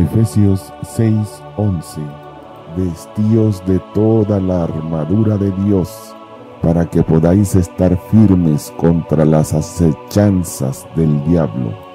Efesios 6:11 Vestíos de toda la armadura de Dios para que podáis estar firmes contra las acechanzas del diablo.